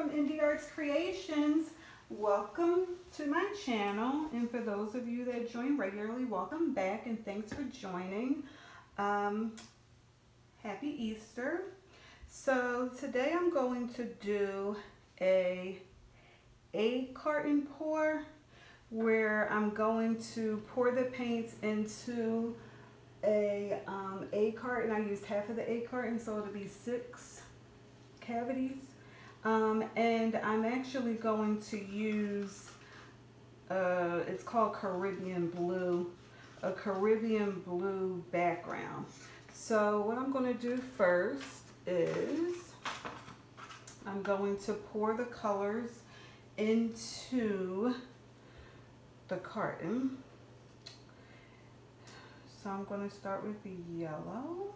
from IndiARTZ Creations. Welcome to my channel and for those of you that join regularly, welcome back and thanks for joining. Um, happy Easter. So today I'm going to do a a carton pour where I'm going to pour the paints into a um, egg carton. I used half of the egg carton so it'll be six cavities. Um, and I'm actually going to use, uh, it's called Caribbean Blue, a Caribbean Blue background. So what I'm going to do first is I'm going to pour the colors into the carton. So I'm going to start with the yellow.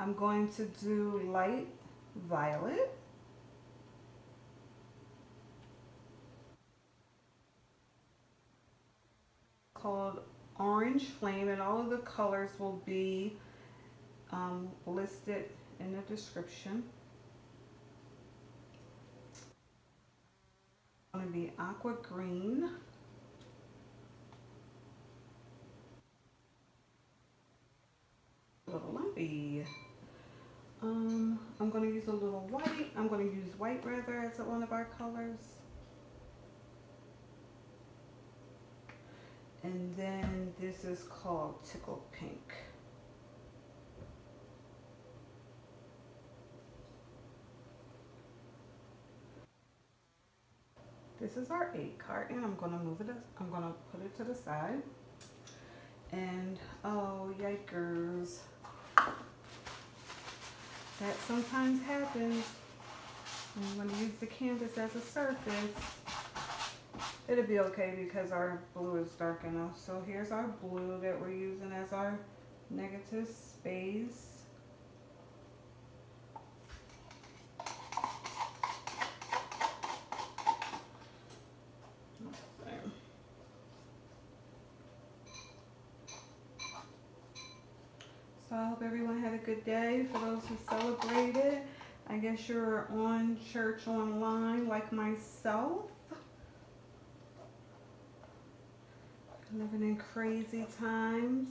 I'm going to do light violet. Called Orange Flame and all of the colors will be um, listed in the description. going to be aqua green. A little lumpy. Um, I'm going to use a little white. I'm going to use white rather as one of our colors. And then this is called Tickled Pink. This is our eight and I'm going to move it, I'm going to put it to the side. And, oh, yikers. That sometimes happens. I'm going to use the canvas as a surface. It'll be okay because our blue is dark enough. So here's our blue that we're using as our negative space. So I hope everyone had a good day. For those who celebrated, I guess you're on church online like myself. Living in crazy times.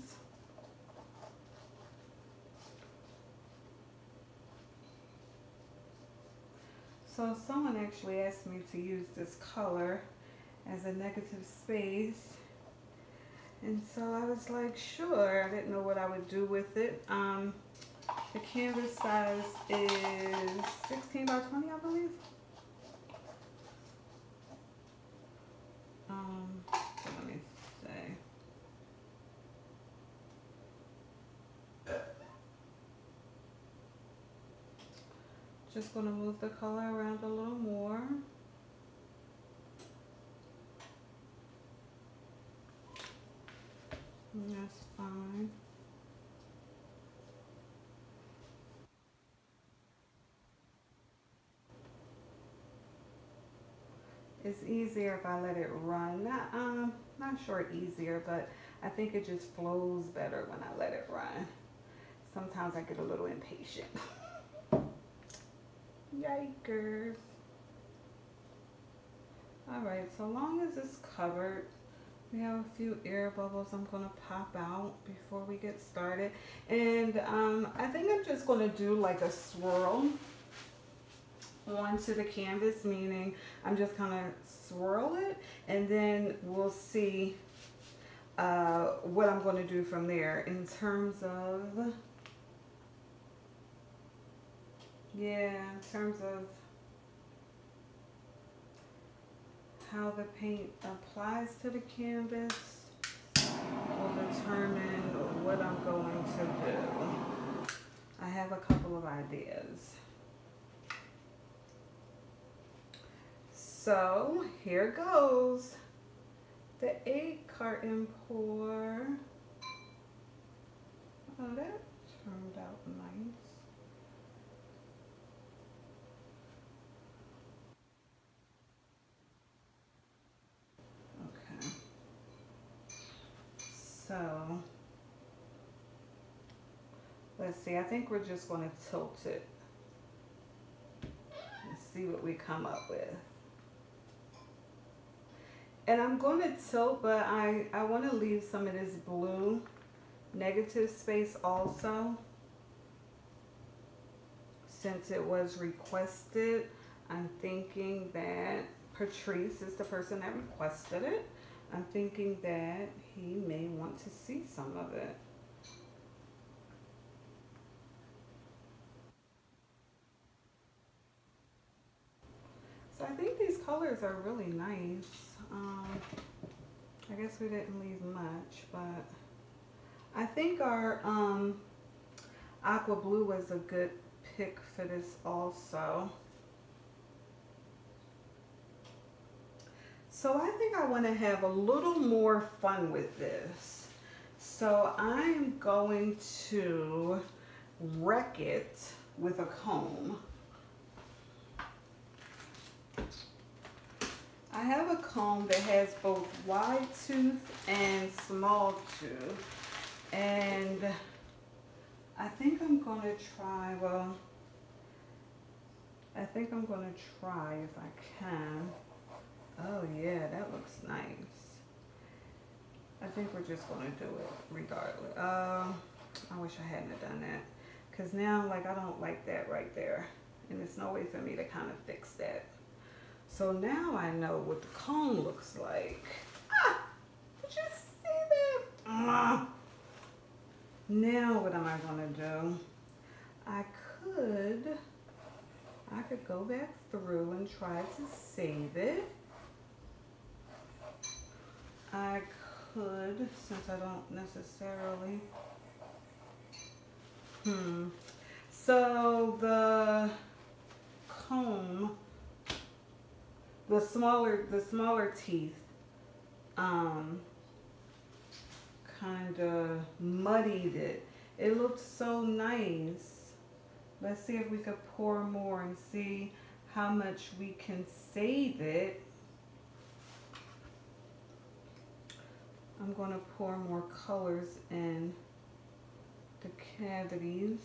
So someone actually asked me to use this color as a negative space and so I was like, sure. I didn't know what I would do with it. Um, the canvas size is 16 by 20, I believe. Um, let me say. Just going to move the color around a little more. That's fine. It's easier if I let it run. Not, um, not sure easier, but I think it just flows better when I let it run. Sometimes I get a little impatient. Yikers. Alright, so long as it's covered, we have a few air bubbles I'm going to pop out before we get started. And um, I think I'm just going to do like a swirl onto the canvas, meaning I'm just to swirl it and then we'll see uh, what I'm going to do from there in terms of, yeah, in terms of how the paint applies to the canvas will determine what I'm going to do. I have a couple of ideas. So here goes the egg carton pour. Oh, that turned out nice. Okay. So Let's see, I think we're just going to tilt it and see what we come up with. And I'm going to tilt, but I, I want to leave some of this blue negative space also. Since it was requested, I'm thinking that Patrice is the person that requested it. I'm thinking that he may want to see some of it. So I think these colors are really nice. Um, I guess we didn't leave much, but I think our um, aqua blue was a good pick for this also. So I think I want to have a little more fun with this. So I'm going to wreck it with a comb. I have a comb that has both wide tooth and small tooth. And I think I'm going to try, well, I think I'm going to try if I can. Oh yeah, that looks nice. I think we're just going to do it regardless. Uh, I wish I hadn't done that. Because now, like, I don't like that right there. And there's no way for me to kind of fix that. So now I know what the comb looks like. Ah! Did you see that? Now what am I to do? I could, I could go back through and try to save it. I could, since I don't necessarily, hmm. So the comb the smaller the smaller teeth um, kind of muddied it. It looked so nice. Let's see if we could pour more and see how much we can save it. I'm going to pour more colors in the cavities.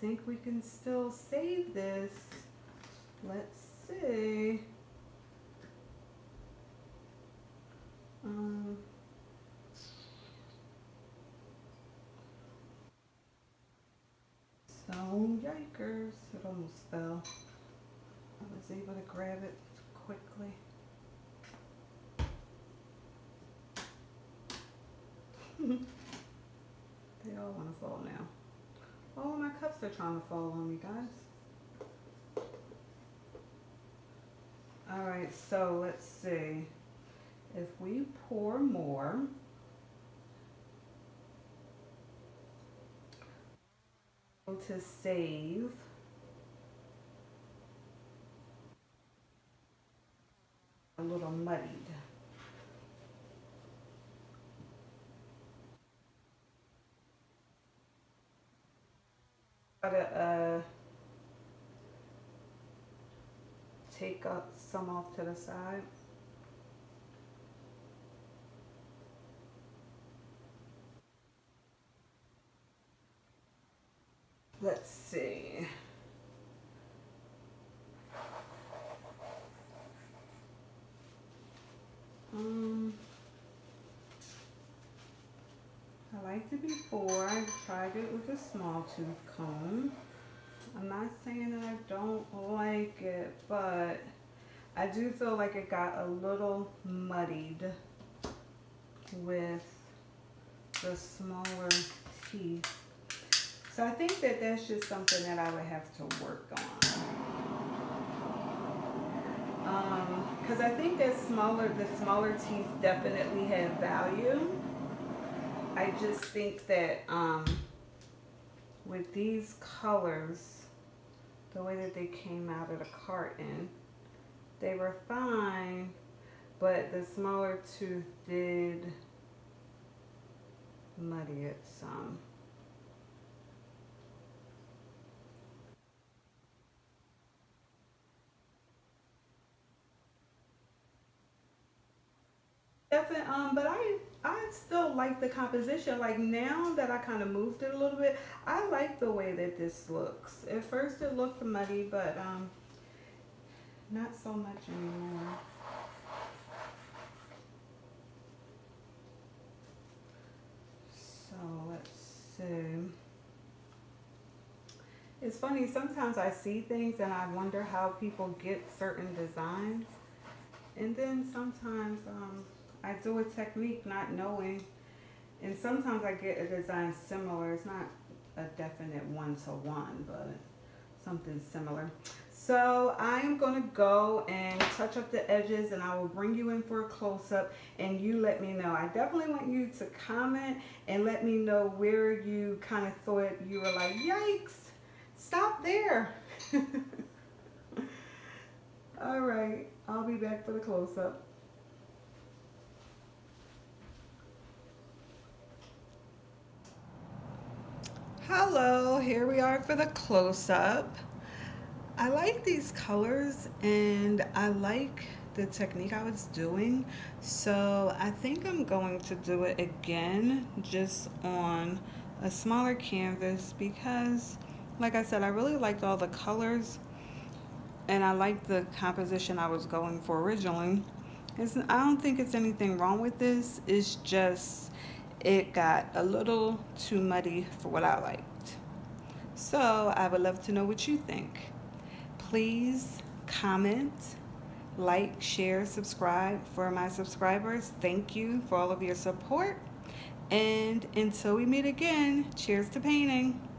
Think we can still save this. Let's see. Um, so, yikers, it almost fell. I was able to grab it quickly. they all want to fall now. Oh, my cups are trying to fall on me, guys. All right, so let's see. If we pour more, to save a little muddied. Try to uh, take up some off to the side. Let's see. Um, I liked it before. I tried it with a small tooth comb. I'm not saying that I don't like it, but I do feel like it got a little muddied with the smaller teeth. So I think that that's just something that I would have to work on. Because um, I think that smaller, the smaller teeth definitely have value. I just think that um, with these colors, the way that they came out of the carton, they were fine, but the smaller tooth did muddy it some. Definitely, um, but I I still like the composition. Like now that I kind of moved it a little bit, I like the way that this looks. At first it looked muddy, but um, not so much anymore. So let's see. It's funny, sometimes I see things and I wonder how people get certain designs. And then sometimes um, I do a technique not knowing. And sometimes I get a design similar. It's not a definite one-to-one, but something similar. So I am going to go and touch up the edges and I will bring you in for a close-up and you let me know. I definitely want you to comment and let me know where you kind of thought you were like, yikes, stop there. All right, I'll be back for the close-up. Hello, here we are for the close-up. I like these colors and I like the technique I was doing. So I think I'm going to do it again just on a smaller canvas because like I said, I really liked all the colors and I like the composition I was going for originally. It's, I don't think it's anything wrong with this. It's just, it got a little too muddy for what I liked. So I would love to know what you think please comment, like, share, subscribe for my subscribers. Thank you for all of your support. And until we meet again, cheers to painting.